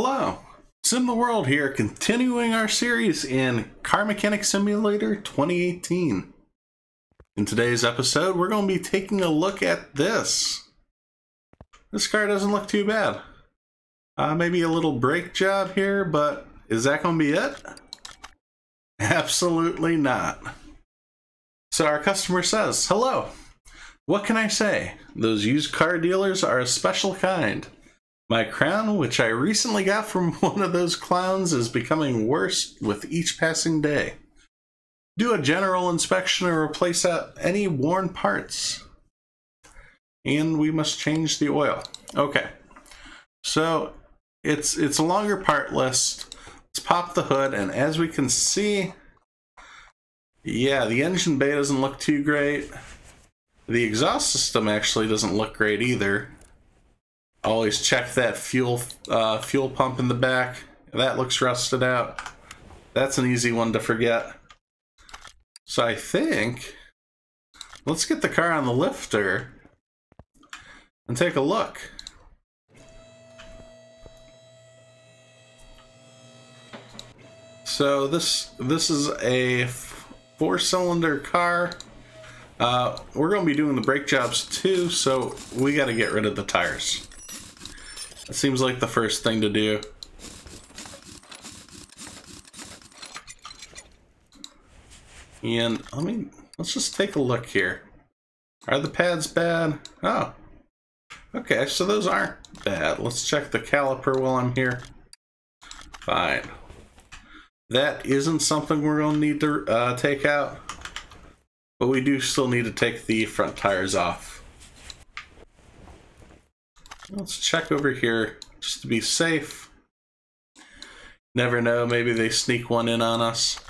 Hello, Sim the World here, continuing our series in Car Mechanic Simulator 2018. In today's episode, we're going to be taking a look at this. This car doesn't look too bad. Uh, maybe a little brake job here, but is that going to be it? Absolutely not. So our customer says, Hello, what can I say? Those used car dealers are a special kind. My crown, which I recently got from one of those clowns, is becoming worse with each passing day. Do a general inspection and replace out any worn parts. And we must change the oil. Okay. So it's it's a longer part list. Let's pop the hood, and as we can see, yeah, the engine bay doesn't look too great. The exhaust system actually doesn't look great either. Always check that fuel uh, fuel pump in the back. That looks rusted out. That's an easy one to forget. So I think let's get the car on the lifter and take a look. So this this is a four-cylinder car. Uh, we're going to be doing the brake jobs too, so we got to get rid of the tires. It seems like the first thing to do. And let me, let's just take a look here. Are the pads bad? Oh. Okay, so those aren't bad. Let's check the caliper while I'm here. Fine. That isn't something we're going to need to uh, take out. But we do still need to take the front tires off. Let's check over here just to be safe. Never know, maybe they sneak one in on us.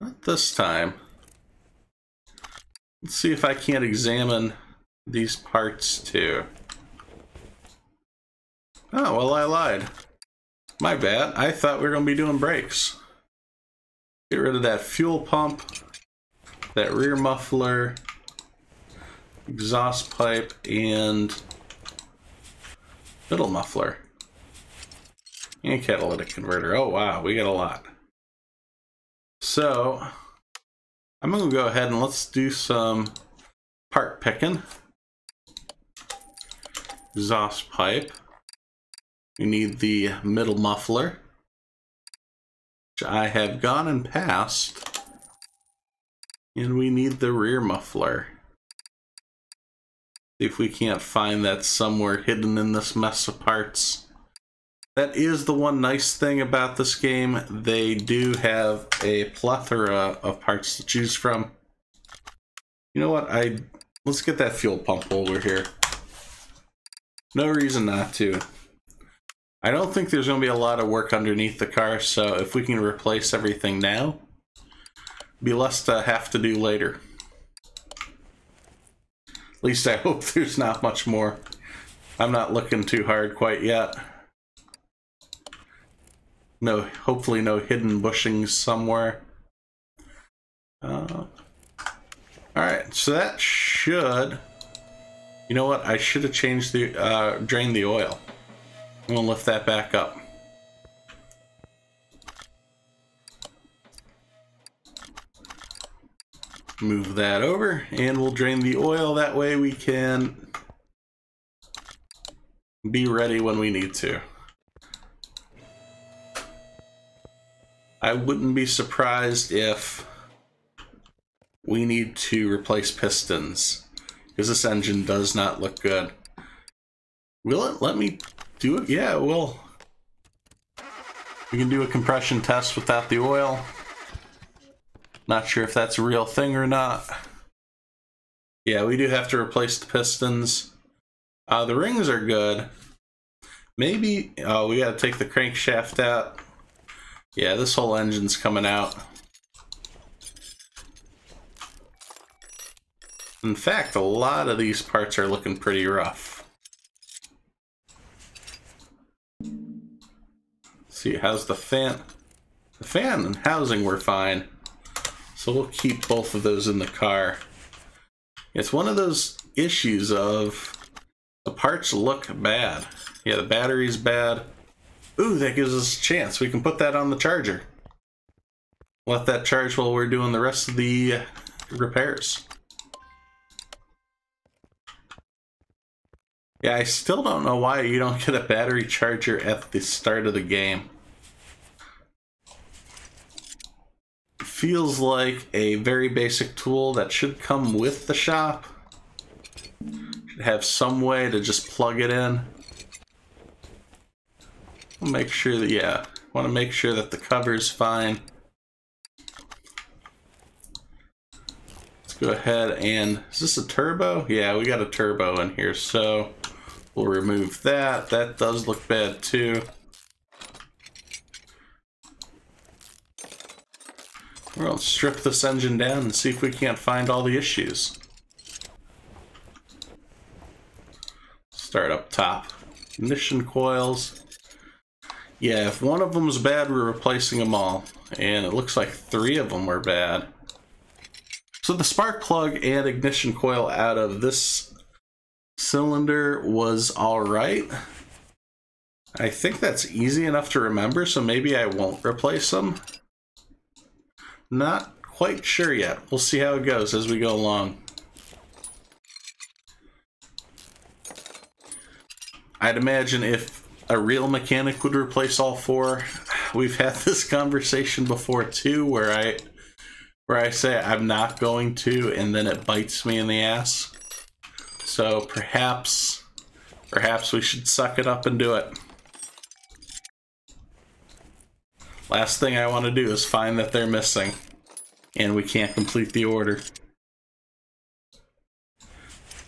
Not this time. Let's see if I can't examine these parts too. Oh, well I lied. My bad. I thought we were to be doing brakes. Get rid of that fuel pump, that rear muffler, exhaust pipe, and middle muffler. And catalytic converter. Oh wow, we got a lot. So, I'm going to go ahead and let's do some part picking. Exhaust pipe. We need the middle muffler, which I have gone and passed. And we need the rear muffler. If we can't find that somewhere hidden in this mess of parts. That is the one nice thing about this game. They do have a plethora of parts to choose from. You know what? I Let's get that fuel pump over here. No reason not to. I don't think there's going to be a lot of work underneath the car, so if we can replace everything now, be less to have to do later least I hope there's not much more. I'm not looking too hard quite yet. No, hopefully no hidden bushings somewhere. Uh, Alright, so that should... You know what? I should have changed the... Uh, drained the oil. I'm going to lift that back up. Move that over and we'll drain the oil. That way we can be ready when we need to. I wouldn't be surprised if we need to replace pistons because this engine does not look good. Will it? Let me do it? Yeah it will we can do a compression test without the oil not sure if that's a real thing or not. Yeah, we do have to replace the pistons. Uh, the rings are good. Maybe, oh, we gotta take the crankshaft out. Yeah, this whole engine's coming out. In fact, a lot of these parts are looking pretty rough. See, how's the fan? The fan and housing were fine. So we'll keep both of those in the car. It's one of those issues of The parts look bad. Yeah, the battery's bad. Ooh, that gives us a chance. We can put that on the charger. Let that charge while we're doing the rest of the repairs. Yeah, I still don't know why you don't get a battery charger at the start of the game. Feels like a very basic tool that should come with the shop. Should have some way to just plug it in. Make sure that, yeah, want to make sure that the cover's fine. Let's go ahead and, is this a turbo? Yeah, we got a turbo in here, so we'll remove that. That does look bad too. We'll strip this engine down and see if we can't find all the issues. Start up top. Ignition coils. Yeah, if one of them's bad, we're replacing them all. And it looks like three of them were bad. So the spark plug and ignition coil out of this cylinder was alright. I think that's easy enough to remember, so maybe I won't replace them. Not quite sure yet. We'll see how it goes as we go along. I'd imagine if a real mechanic would replace all four, we've had this conversation before too, where I where I say I'm not going to, and then it bites me in the ass. So perhaps, perhaps we should suck it up and do it. Last thing I want to do is find that they're missing and we can't complete the order.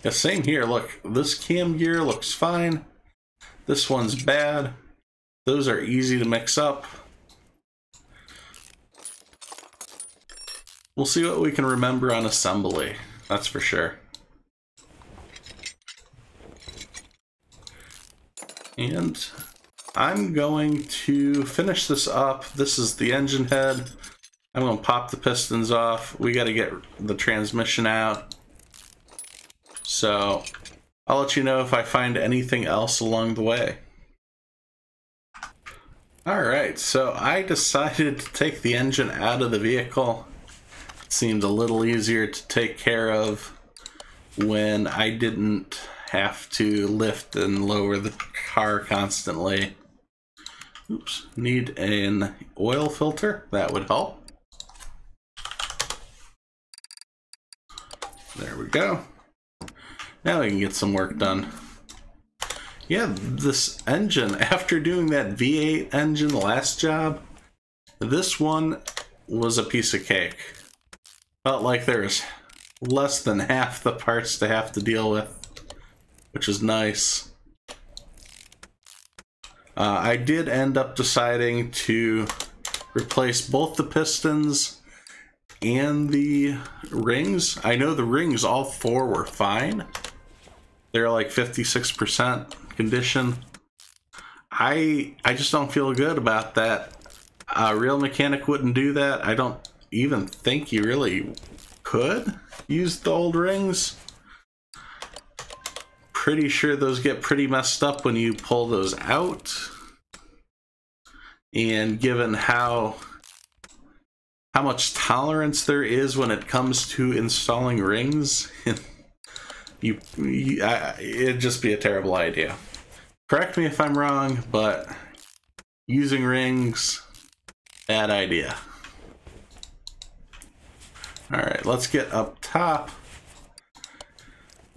Yeah, same here. Look, this cam gear looks fine. This one's bad. Those are easy to mix up. We'll see what we can remember on assembly. That's for sure. And I'm going to finish this up. This is the engine head. I'm going to pop the pistons off. We got to get the transmission out. So I'll let you know if I find anything else along the way. Alright, so I decided to take the engine out of the vehicle. It seemed a little easier to take care of when I didn't have to lift and lower the car constantly. Oops, need an oil filter, that would help. There we go. Now we can get some work done. Yeah, this engine, after doing that V8 engine last job, this one was a piece of cake. Felt like there's less than half the parts to have to deal with which is nice. Uh, I did end up deciding to replace both the pistons and the rings. I know the rings, all four were fine. They're like 56% condition. I I just don't feel good about that. A real mechanic wouldn't do that. I don't even think you really could use the old rings pretty sure those get pretty messed up when you pull those out. And given how how much tolerance there is when it comes to installing rings, you, you I, it'd just be a terrible idea. Correct me if I'm wrong, but using rings, bad idea. All right, let's get up top.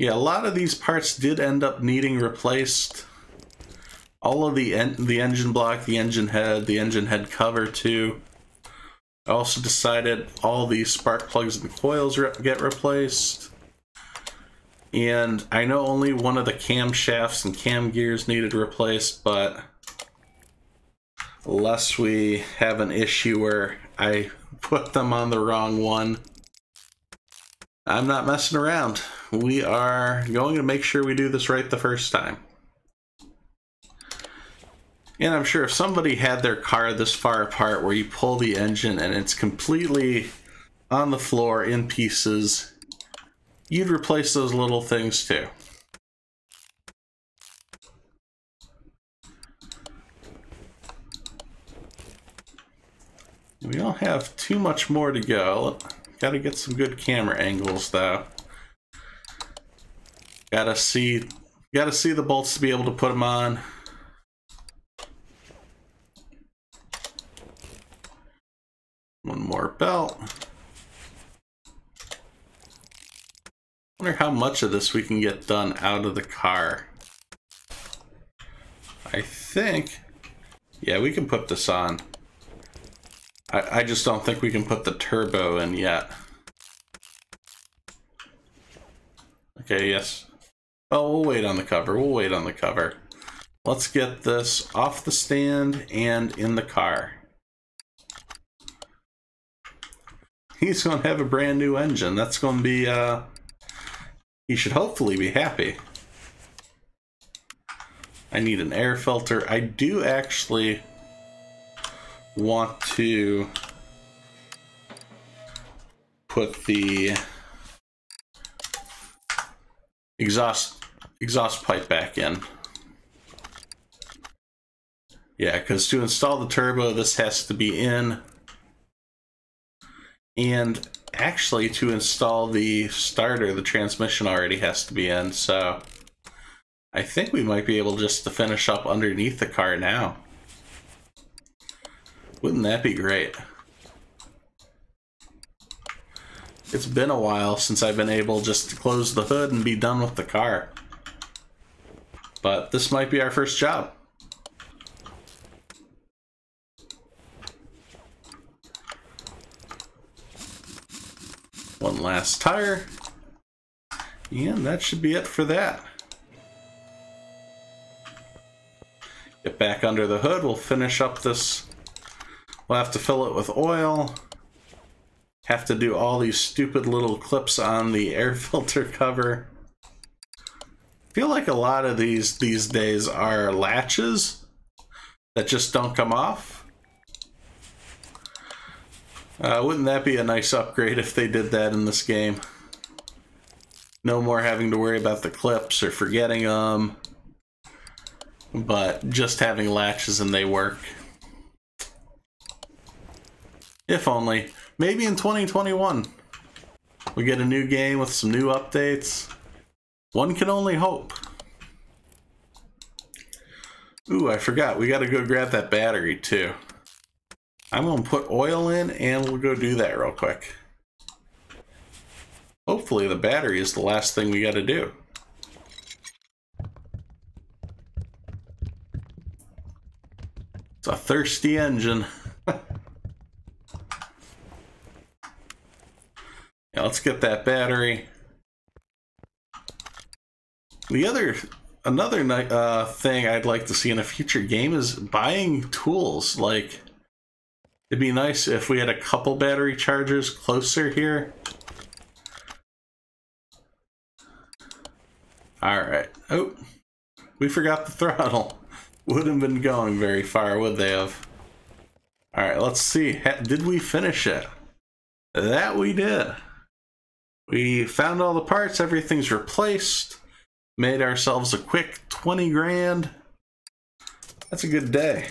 Yeah, a lot of these parts did end up needing replaced. All of the en the engine block, the engine head, the engine head cover too. I also decided all the spark plugs and coils re get replaced. And I know only one of the camshafts and cam gears needed replaced, but unless we have an issue where I put them on the wrong one, I'm not messing around. We are going to make sure we do this right the first time. And I'm sure if somebody had their car this far apart where you pull the engine and it's completely on the floor in pieces, you'd replace those little things too. We don't have too much more to go. Gotta get some good camera angles though. Gotta see, gotta see the bolts to be able to put them on. One more belt. wonder how much of this we can get done out of the car. I think, yeah, we can put this on. I, I just don't think we can put the turbo in yet. Okay, yes. Oh, we'll wait on the cover. We'll wait on the cover. Let's get this off the stand and in the car. He's going to have a brand new engine. That's going to be, uh, he should hopefully be happy. I need an air filter. I do actually want to put the exhaust exhaust pipe back in. Yeah, because to install the turbo, this has to be in. And actually, to install the starter, the transmission already has to be in, so... I think we might be able just to finish up underneath the car now. Wouldn't that be great? It's been a while since I've been able just to close the hood and be done with the car. But this might be our first job. One last tire. And that should be it for that. Get back under the hood. We'll finish up this. We'll have to fill it with oil. Have to do all these stupid little clips on the air filter cover. Feel like a lot of these these days are latches that just don't come off. Uh, wouldn't that be a nice upgrade if they did that in this game? No more having to worry about the clips or forgetting them but just having latches and they work. If only. Maybe in 2021 we get a new game with some new updates. One can only hope. Ooh, I forgot. We gotta go grab that battery too. I'm gonna put oil in and we'll go do that real quick. Hopefully the battery is the last thing we gotta do. It's a thirsty engine. yeah, let's get that battery. The other, another uh, thing I'd like to see in a future game is buying tools. Like, it'd be nice if we had a couple battery chargers closer here. All right. Oh, we forgot the throttle wouldn't have been going very far, would they have? All right, let's see. Did we finish it? That we did. We found all the parts, everything's replaced, made ourselves a quick 20 grand. That's a good day.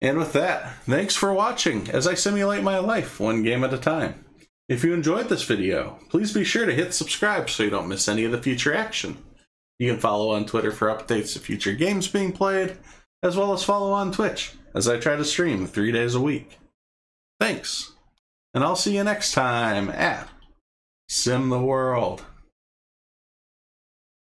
And with that, thanks for watching as I simulate my life one game at a time. If you enjoyed this video, please be sure to hit subscribe so you don't miss any of the future action. You can follow on Twitter for updates of future games being played, as well as follow on Twitch, as I try to stream three days a week. Thanks, and I'll see you next time at Sim the World.